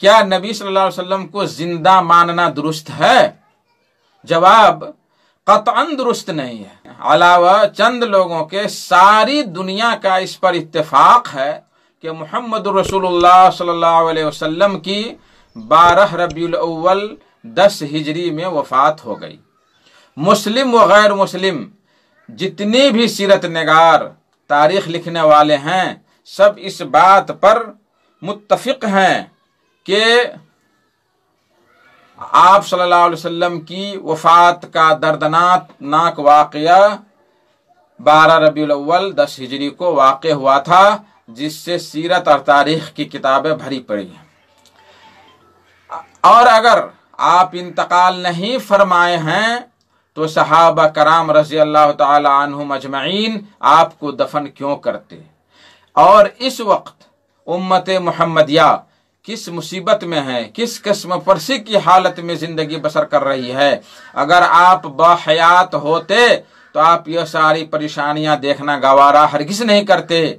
کیا نبی صلی اللہ علیہ وسلم کو زندہ ماننا درست ہے؟ جواب، قطعا درست نہیں ہے۔ علاوہ چند لوگوں کے ساری دنیا کا اس پر اتفاق ہے کہ محمد رسول اللہ صلی اللہ علیہ وسلم کی بارہ ربیع الاول دس ہجری میں وفات ہو گئی۔ مسلم و غیر مسلم جتنی بھی سیرت نگار، تاریخ لکھنے والے ہیں، سب اس بات پر متفق ہیں۔ کہ آپ صلی اللہ علیہ وسلم کی وفات کا دردناک ناک واقعہ بارہ ربیع الاول دس ہجری کو واقع ہوا تھا، جس سے سیرت اور تاریخ کی کتابیں بھری پڑی ہیں۔ اور اگر آپ انتقال نہیں فرمائے ہیں، تو صحابہ کرام رضی اللہ تعالی عنہ مجمعین آپ کو دفن کیوں کرتے؟ اور اس وقت امت محمدیہ کس مصیبت میں ہے، کس قسم پرسی کی حالت میں زندگی بسر کر رہی ہے؟ اگر آپ باحیات ہوتے تو آپ یہ ساری پریشانیاں دیکھنا گوارا ہرگز نہیں کرتے۔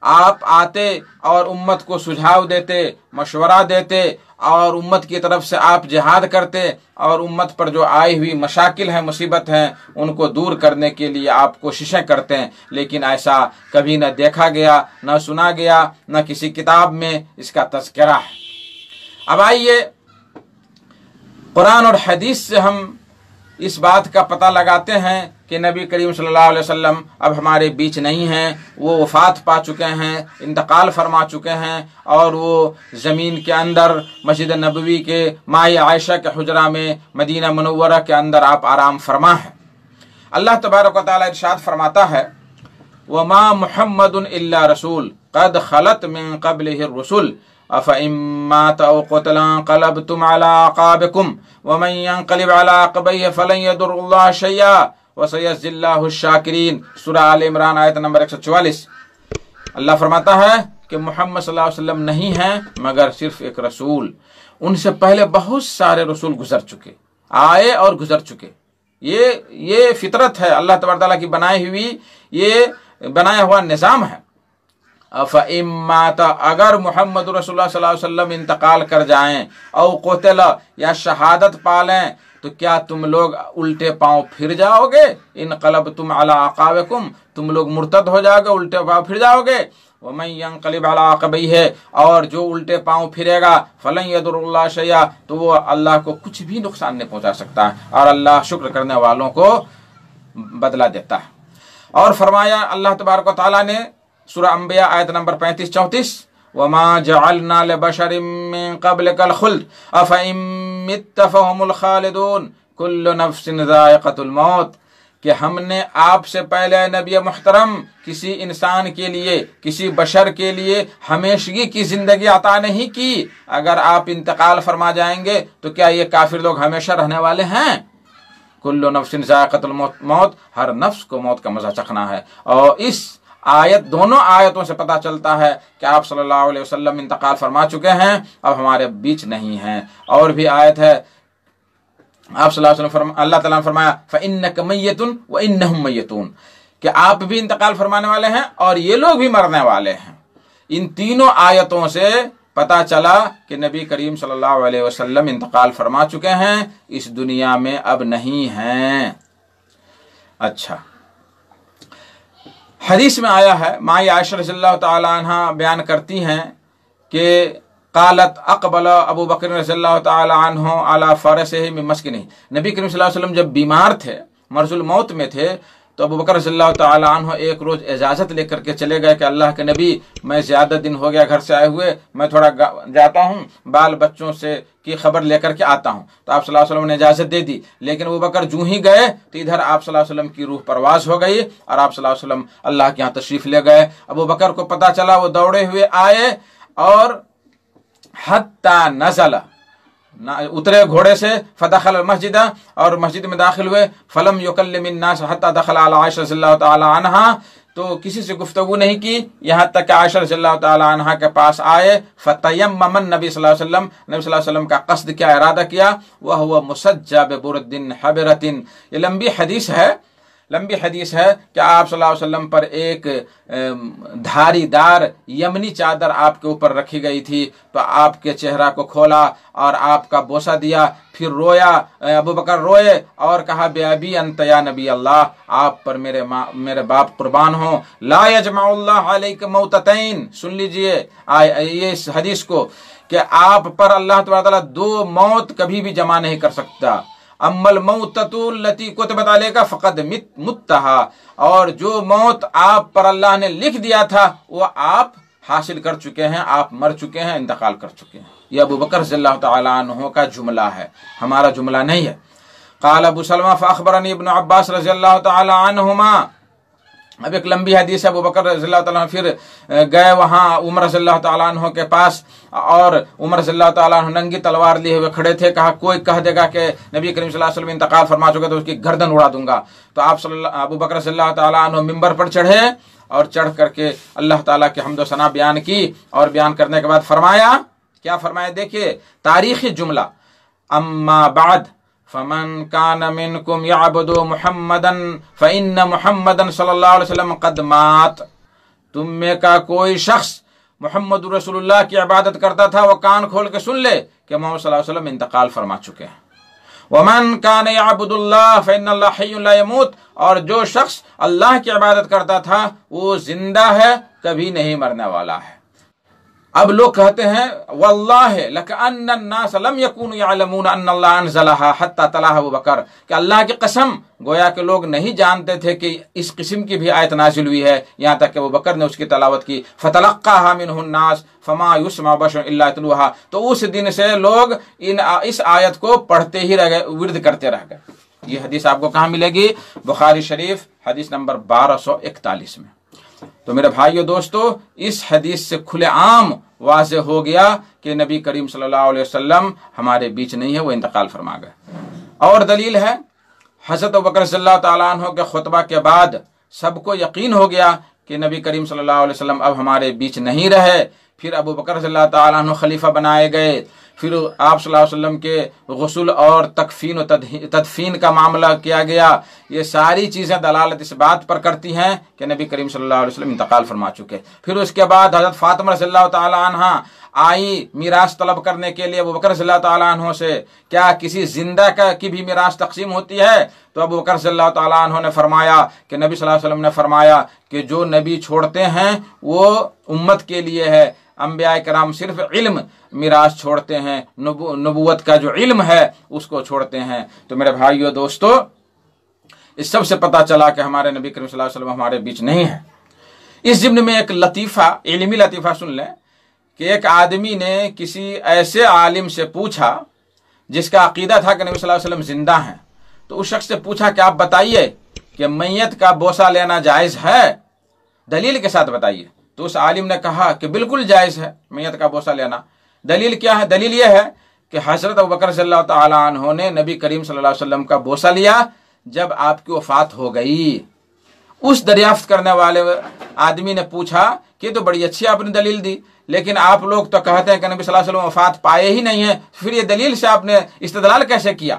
آپ آتے اور امت کو سجھاؤ دیتے، مشورہ دیتے اور امت کی طرف سے آپ جہاد کرتے اور امت پر جو آئی ہوئی مشاکل ہیں، مصیبت ہیں، ان کو دور کرنے کے لیے آپ کوششیں کرتے ہیں۔ لیکن ایسا کبھی نہ دیکھا گیا، نہ سنا گیا، نہ کسی کتاب میں اس کا تذکرہ ہے۔ اب آئیے قرآن اور حدیث سے ہم اس بات کا پتہ لگاتے ہیں کہ نبی کریم صلی اللہ علیہ وسلم اب ہمارے بیچ نہیں ہیں، وہ وفات پا چکے ہیں، انتقال فرما چکے ہیں، اور وہ زمین کے اندر، مسجد نبوی کے مائی عائشہ کے حجرہ میں، مدینہ منورہ کے اندر آپ آرام فرما ہیں۔ اللہ تبارک و تعالیٰ ارشاد فرماتا ہے، وما محمد اللہ رسول، قد خلط من قبل الرسول افعمات او قتلا قلبتم على عقابكم ومن ينقلب على عقبيه فلن يضر الله شيئا وسيجزي الله الشاكرين. سورہ آل عمران آیت نمبر 144 اللہ فرماتا ہے کہ محمد صلی اللہ علیہ وسلم نہیں ہیں، مگر صرف ایک رسول۔ ان سے پہلے بہت سارے رسول گزر چکے، آئے اور گزر چکے۔ یہ یہ فطرت ہے، اللہ تبارک تعالیٰ کی بنائی ہوئی، یہ بنایا ہوا نظام ہے۔ فَإِمَّاتَ اگر محمد رسول اللہ صلی اللہ علیہ وسلم انتقال کر جائیں او قتل یا شہادت پالیں، تو کیا تم لوگ الٹے پاؤں پھر جاؤ گے؟ ان قلب تم عقابکم، تم لوگ مرتد ہو جاؤ گے، الٹے پاؤں پھر جاؤ گے۔ وَمَن يَنْقَلِبْ عَلَىٰ عَقَبَيْهِ ہے اور جو الٹے پاؤں پھرے گا، فَلَنْ يَدُرُ اللَّهَ شَيْئًا تو وہ اللہ کو کچھ بھی نقصان نہیں پہنچا سکتا۔ ہے اور اللہ شکر کرنے والوں کو بدلہ دیتا ہے۔ اور فرمایا، اللہ تبارک و تعالیٰ نے سورہ انبیاء آیت نمبر پینتیس چونتیس. وما جعلنا لبشر من قبلك الخلد افئن مت فهم الخالدون. كل نفس ذائقة الموت. کہ ہم نے آپ سے پہلے نبی محترم کسی انسان کے لیے، کسی بشر کے لیے ہمیشگی کی زندگی عطا نہیں کی. اگر آپ انتقال فرما جائیں گے تو کیا یہ کافر لوگ ہمیشہ رہنے والے ہیں؟ کل نفس ذائقۃ الموت. موت، ہر نفس کو موت کا مزہ چکھنا ہے. اور اس آیت، دونوں آیتوں سے پتا چلتا ہے کہ آپ صلی اللہ علیہ وسلم انتقال فرما چکے ہیں، اب ہمارے بیچ نہیں ہیں۔ اور بھی آیت ہے، آپ صلی اللہ علیہ وسلم فرما، اللہ تعالیٰ نے فرمایا، فَإِنَّكَ مَيَّتٌ وَإِنَّهُمْ مَيَّتُونَ۔ کہ آپ بھی انتقال فرمانے والے ہیں اور یہ لوگ بھی مرنے والے ہیں۔ ان تینوں آیتوں سے پتا چلا کہ نبی کریم صلی اللہ علیہ وسلم انتقال فرما چکے ہیں، اس دنیا میں اب نہیں ہیں۔ اچھا۔ حدیث میں آیا ہے مائی عائشہ رضی اللہ تعالیٰ عنہ بیان کرتی ہیں کہ قالت اقبل ابو بکر رضی اللہ تعالیٰ عنہ علی فرس میں مسکنی نبی کریم صلی اللہ علیہ وسلم جب بیمار تھے، مرض الموت میں تھے تو ابو بکر رضی اللہ تعالی عنہ ایک روز اجازت لے کر کے چلے گئے کہ اللہ کے نبی، میں زیادہ دن ہو گیا گھر سے آئے ہوئے، میں تھوڑا جاتا ہوں، بال بچوں سے کی خبر لے کر کے آتا ہوں۔ تو آپ صلی اللہ علیہ وسلم نے اجازت دے دی۔ لیکن ابو بکر جو ہی گئے تو ادھر آپ صلی اللہ علیہ وسلم کی روح پرواز ہو گئی اور آپ صلی اللہ علیہ وسلم اللہ کے یہاں تشریف لے گئے۔ ابو بکر کو پتا چلا وہ دوڑے ہوئے آئے اور حتی نزل اترے گھوڑے سے فدخل المسجد اور مسجد میں داخل ہوئے۔ فلم یکلم الناس حتی دخل علی عائشہ صلی اللہ تعالی عنہ تو کسی سے گفتگو نہیں کی، یہاں تک کہ عائشہ رضی اللہ تعالی عنہ کے پاس آئے۔ فتیمم نبی صلی اللہ علیہ وسلم، نبی صلی اللہ علیہ وسلم کا قصد کیا، ارادہ کیا۔ وہ ہوا مسجع حبرت۔ یہ لمبی حدیث ہے۔ لمبی حدیث ہے کہ آپ صلی اللہ علیہ وسلم پر ایک دھاری دار یمنی چادر آپ کے اوپر رکھی گئی تھی، تو آپ کے چہرہ کو کھولا اور آپ کا بوسا دیا، پھر رویا ابو بکر روئے اور کہا، بے ابی انت یا نبی اللہ، آپ پر میرے میرے باپ قربان ہوں۔ لا یجمع اللہ علیہ موتتین، سن لیجیے یہ اس حدیث کو کہ آپ پر اللہ تعالیٰ دو موت کبھی بھی جمع نہیں کر سکتا۔ امل التی کتبت علیہ کا فقد متحا اور جو موت آپ پر اللہ نے لکھ دیا تھا، وہ آپ حاصل کر چکے ہیں، آپ مر چکے ہیں، انتقال کر چکے ہیں۔ یہ ابو بکر صلی اللہ تعالیٰ عنہ کا جملہ ہے۔ ہمارا جملہ نہیں ہے۔ قال ابو سلمہ فاخبرنی ابن عباس رضی اللہ تعالیٰ عنہما۔ اب ایک لمبی حدیث ہے، ابو بکر رضی اللہ تعالیٰ پھر گئے وہاں عمر رضی اللہ تعالیٰ عنہ کے پاس اور عمر رضی اللہ تعالیٰ عنہ ننگی تلوار لیے ہوئے کھڑے تھے، کہا، کوئی کہہ دے گا کہ نبی کریم صلی اللہ علیہ وسلم انتقال فرما چکے تو اس کی گردن اڑا دوں گا۔ تو آپ صلی اللہ، ابو بکر صلی اللہ تعالیٰ عنہ ممبر پر چڑھے اور چڑھ کر کے اللہ تعالیٰ کے حمد و ثنا بیان کی اور بیان کرنے کے بعد فرمایا، کیا فرمایا؟ دیکھیے، تاریخی جملہ، اما بعد فمن كان منكم يعبد محمدا فإن محمدا صلی اللہ علیہ وسلم قد مات۔ تم میں کا کوئی شخص محمد رسول اللہ کی عبادت کرتا تھا وہ کان کھول کے سن لے کہ محمد صلی اللہ علیہ وسلم انتقال فرما چکے ہیں۔ ومن كان يعبد الله فإن الله حي لا يموت۔ اور جو شخص اللہ کی عبادت کرتا تھا وہ زندہ ہے، کبھی نہیں مرنے والا ہے۔ اب لوگ کہتے ہیں، واللہ لکان الناس لم يكونوا يعلمون ان الله انزلها حتى تلاها ابو بکر۔ کہ اللہ کی قسم، گویا کہ لوگ نہیں جانتے تھے کہ اس قسم کی بھی آیت نازل ہوئی ہے۔ یہاں تک کہ ابو بکر نے اس کی تلاوت کی۔ فتلقاها منه الناس فما يسمع بشر الا تلوها تو اس دن سے لوگ ان، اس آیت کو پڑھتے ہی رہ گئے، ورد کرتے رہ گئے۔ یہ حدیث آپ کو کہاں ملے گی؟ بخاری شریف، حدیث نمبر 1241 میں۔ تو میرے بھائیو دوستو، اس حدیث سے کھلے عام واضح ہو گیا کہ نبی کریم صلی اللہ علیہ وسلم ہمارے بیچ نہیں ہے، وہ انتقال فرما گئے۔ اور دلیل ہے، حضرت بکر صلی اللہ تعالیٰ عنہ کے خطبہ کے بعد سب کو یقین ہو گیا کہ نبی کریم صلی اللہ علیہ وسلم اب ہمارے بیچ نہیں رہے۔ پھر ابو بکر صلی اللہ تعالیٰ عنہ خلیفہ بنائے گئے۔ پھر آپ صلی اللہ علیہ وسلم کے غسل اور تکفین و تدفین کا معاملہ کیا گیا۔ یہ ساری چیزیں دلالت اس بات پر کرتی ہیں کہ نبی کریم صلی اللہ علیہ وسلم انتقال فرما چکے۔ پھر اس کے بعد حضرت فاطمہ صلی اللہ تعالیٰ عنہ آئی میراث طلب کرنے کے لیے، ابو بکر صلی اللہ تعالیٰ عنہ سے، کیا کسی زندہ کا کی بھی میراث تقسیم ہوتی ہے؟ تو ابو بکر صلی اللہ تعالیٰ عنہ نے فرمایا کہ نبی صلی اللہ علیہ وسلم نے فرمایا کہ جو نبی چھوڑتے ہیں وہ امت کے لیے ہے۔ انبیاء کرام صرف علم میراث چھوڑتے ہیں نبوت کا جو علم ہے، اس کو چھوڑتے ہیں۔ تو میرے بھائیو، دوستو، اس سب سے پتا چلا کہ ہمارے نبی کریم صلی اللہ علیہ وسلم ہمارے بیچ نہیں ہے اس ضمن میں ایک لطیفہ، علمی لطیفہ سن لیں کہ ایک آدمی نے کسی ایسے عالم سے پوچھا، جس کا عقیدہ تھا کہ نبی صلی اللہ علیہ وسلم زندہ ہیں۔ تو اس شخص سے پوچھا کہ آپ بتائیے کہ میت کا بوسا لینا جائز ہے؟ دلیل کے ساتھ بتائیے۔ تو اس عالم نے کہا کہ بالکل جائز ہے، میت کا بوسا لینا۔ دلیل کیا ہے؟ دلیل یہ ہے کہ حضرت بکر صلی اللہ تعالیٰ عنہ نے نبی کریم صلی اللہ علیہ وسلم کا بوسا لیا جب آپ کی وفات ہو گئی۔ اس دریافت کرنے والے آدمی نے پوچھا کہ تو بڑی اچھی آپ نے دلیل دی، لیکن آپ لوگ تو کہتے ہیں کہ نبی صلی اللہ علیہ وسلم وفات پائے ہی نہیں ہے پھر یہ دلیل سے آپ نے استدلال کیسے کیا؟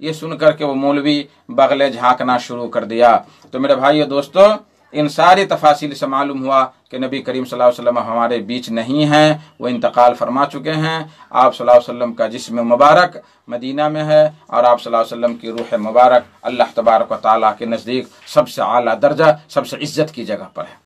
یہ سن کر کے وہ مولوی بغلے جھانکنا شروع کر دیا۔ تو میرے بھائی دوستو، ان ساری تفاصیل سے معلوم ہوا کہ نبی کریم صلی اللہ علیہ وسلم ہمارے بیچ نہیں ہیں، وہ انتقال فرما چکے ہیں۔ آپ صلی اللہ علیہ وسلم کا جسم مبارک مدینہ میں ہے اور آپ صلی اللہ علیہ وسلم کی روح مبارک اللہ تبارک و تعالیٰ کے نزدیک سب سے اعلیٰ درجہ، سب سے عزت کی جگہ پر ہے۔